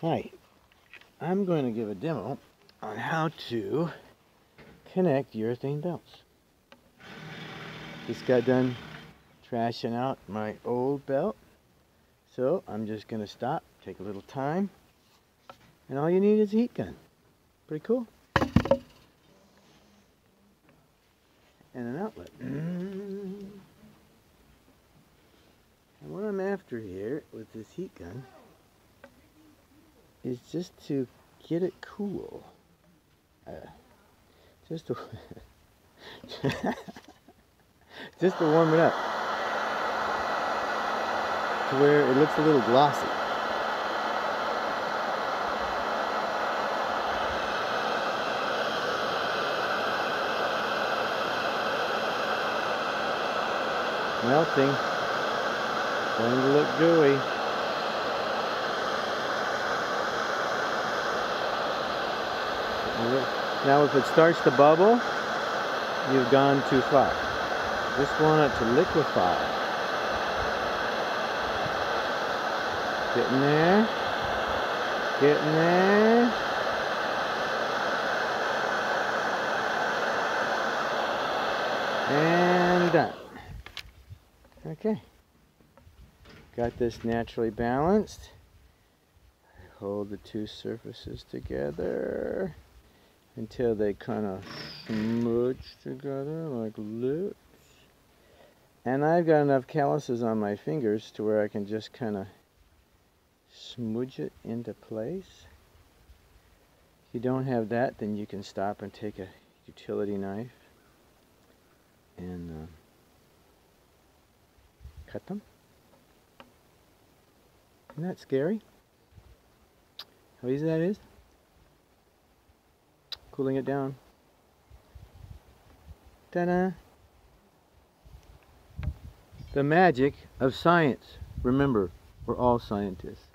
Hi, I'm going to give a demo on how to connect urethane belts. Just got done trashing out my old belt, so I'm just going to stop, take a little time, and all you need is a heat gun. Pretty cool. And an outlet. And what I'm after here with this heat gun is just to get it cool. Uh, just to just to warm it up to where it looks a little glossy. Melting. Going to look gooey. Now if it starts to bubble, you've gone too far. Just want it to liquefy. Getting there. Getting there. And done. Okay. Got this naturally balanced. Hold the two surfaces together until they kind of smudge together like lips. And I've got enough calluses on my fingers to where I can just kind of smudge it into place. If you don't have that, then you can stop and take a utility knife and uh, cut them. Isn't that scary? How easy that is? Cooling it down. Ta-da! The magic of science. Remember, we're all scientists.